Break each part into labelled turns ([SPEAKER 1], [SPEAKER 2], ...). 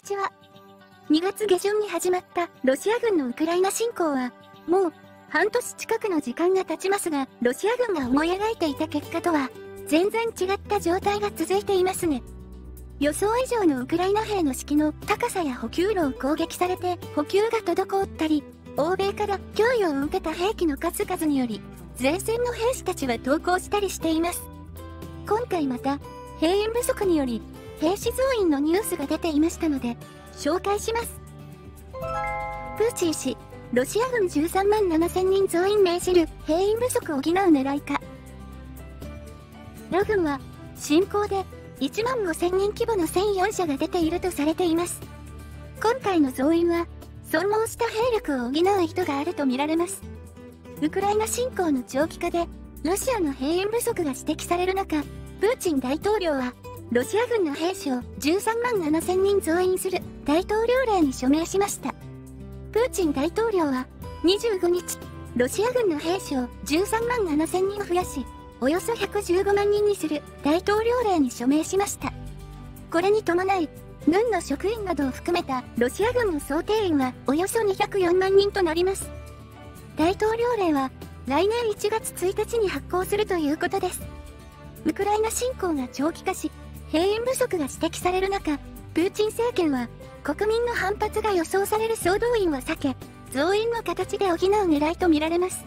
[SPEAKER 1] にちは。2月下旬に始まったロシア軍のウクライナ侵攻は、もう半年近くの時間が経ちますが、ロシア軍が思い描いていた結果とは、全然違った状態が続いていますね。予想以上のウクライナ兵の士気の高さや補給路を攻撃されて補給が滞ったり、欧米から供与を受けた兵器の数々により、前線の兵士たちは投降したりしています。今回また、兵員不足により、兵士増員のニュースが出ていましたので、紹介します。プーチン氏、ロシア軍13万7000人増員命じる兵員不足を補う狙いか。ロ軍は、侵攻で1万5000人規模の戦4社が出ているとされています。今回の増員は、損耗した兵力を補う人があるとみられます。ウクライナ侵攻の長期化で、ロシアの兵員不足が指摘される中、プーチン大統領は、ロシア軍の兵士を13万7000人増員する大統領令に署名しました。プーチン大統領は、25日、ロシア軍の兵士を13万7000人増やし、およそ115万人にする大統領令に署名しました。これに伴い、軍の職員などを含めたロシア軍の総定員はおよそ204万人となります。大統領令は来年1月1日に発行するということです。ウクライナ侵攻が長期化し、兵員不足が指摘される中、プーチン政権は国民の反発が予想される総動員は避け、増員の形で補う狙いとみられます。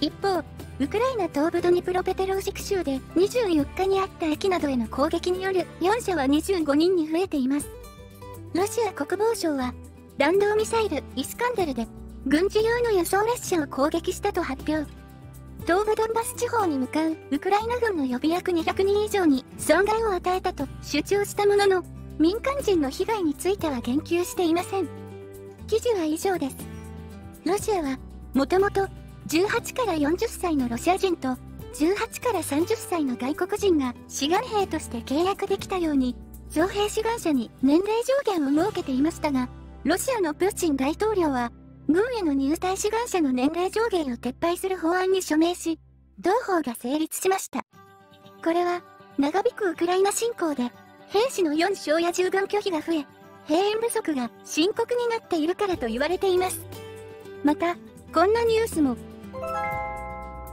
[SPEAKER 1] 一方、ウクライナ東部ドニプロペテロウシク州で24日にあった駅などへの攻撃による4者は25人に増えています。ロシア国防省は、弾道ミサイルイスカンデルで軍事用の輸送列車を攻撃したと発表。東部ドンバス地方に向かうウクライナ軍の予備役200人以上に損害を与えたと主張したものの、民間人の被害については言及していません。記事は以上です。ロシアは、もともと18から40歳のロシア人と18から30歳の外国人が志願兵として契約できたように、徴兵志願者に年齢上限を設けていましたが、ロシアのプーチン大統領は、軍への入隊志願者の年齢上限を撤廃する法案に署名し、同法が成立しました。これは、長引くウクライナ侵攻で、兵士の4将や従軍拒否が増え、兵員不足が深刻になっているからと言われています。また、こんなニュースも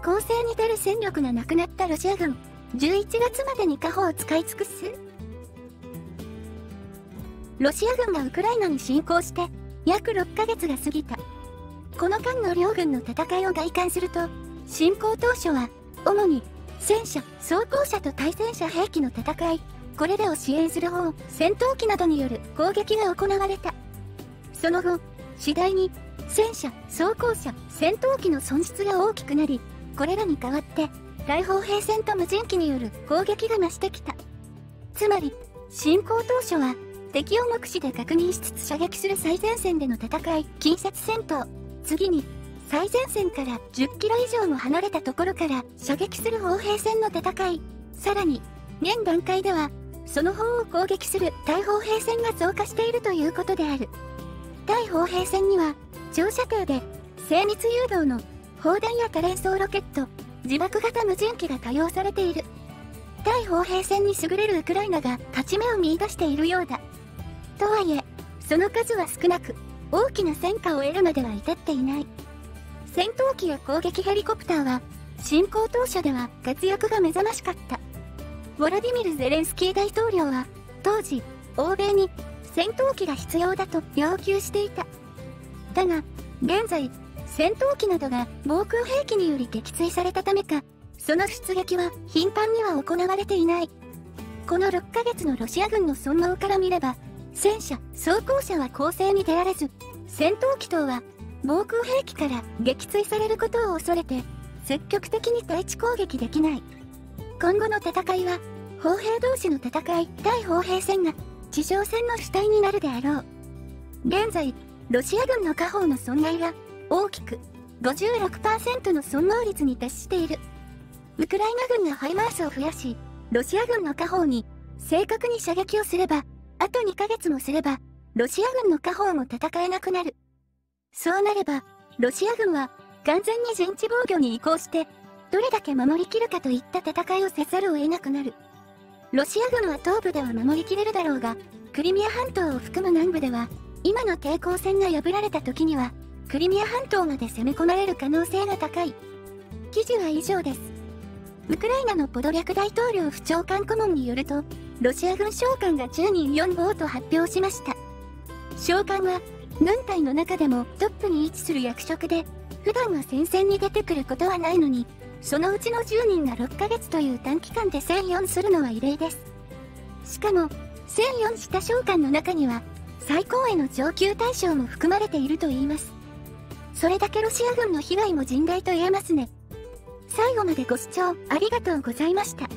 [SPEAKER 1] 攻勢に出る戦力がなくなったロシア軍、11月までに火砲を使い尽くすロシア軍がウクライナに侵攻して約6ヶ月が過ぎた。この間の両軍の戦いを外観すると、侵攻当初は、主に戦車、装甲車と対戦車兵器の戦い、これらを支援する方、戦闘機などによる攻撃が行われた。その後、次第に戦車、装甲車、戦闘機の損失が大きくなり、これらに代わって、大砲兵戦と無人機による攻撃が増してきた。つまり、侵攻当初は、敵を目視で確認しつつ射撃する最前線での戦い、近接戦闘。次に、最前線から10キロ以上も離れたところから射撃する砲兵戦の戦い。さらに、現段階では、その方を攻撃する大砲兵戦が増加しているということである。大砲兵戦には、長射程で精密誘導の砲弾や多連装ロケット、自爆型無人機が多用されている。対砲兵戦に優れるウクライナが勝ち目を見出しているようだ。とはいえ、その数は少なく、大きな戦果を得るまでは至っていない。戦闘機や攻撃ヘリコプターは、侵攻当初では活躍が目覚ましかった。ウォラディミル・ゼレンスキー大統領は、当時、欧米に戦闘機が必要だと要求していた。だが、現在、戦闘機などが防空兵器により撃墜されたためか、その出撃は頻繁には行われていない。この6ヶ月のロシア軍の損耗から見れば、戦車、装甲車は攻勢に出られず、戦闘機等は防空兵器から撃墜されることを恐れて、積極的に対地攻撃できない。今後の戦いは、砲兵同士の戦い、対砲兵戦が地上戦の主体になるであろう。現在、ロシア軍の下方の損害は大きく56%の損耗率に達している。ウクライナ軍がハイマースを増やし、ロシア軍の下方に正確に射撃をすれば、あと2ヶ月もすれば、ロシア軍の下方も戦えなくなる。そうなれば、ロシア軍は完全に陣地防御に移行して、どれだけ守りきるかといった戦いをせざるを得なくなる。ロシア軍は東部では守りきれるだろうが、クリミア半島を含む南部では、今の抵抗戦が破られた時には、クリミア半島まで攻め込まれる可能性が高い。記事は以上です。ウクライナのポドリャク大統領府長官顧問によると、ロシア軍将官が10人4号と発表しました。将官は、軍隊の中でもトップに位置する役職で、普段は戦線に出てくることはないのに、そのうちの10人が6ヶ月という短期間で1004するのは異例です。しかも、1004 4した召喚の中には、最高への上級対象も含まれているといいます。それだけロシア軍の被害も甚大と言えますね。最後までご視聴ありがとうございました。